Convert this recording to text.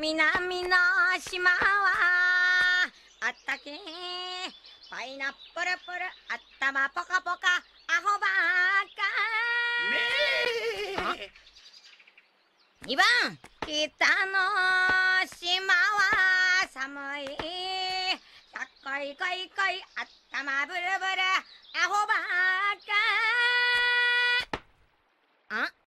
南の島はあったけ。パイナップルプル頭ポカポカアホバっか。ー2番北の島は寒い。かっこいこいこい頭ブルブルア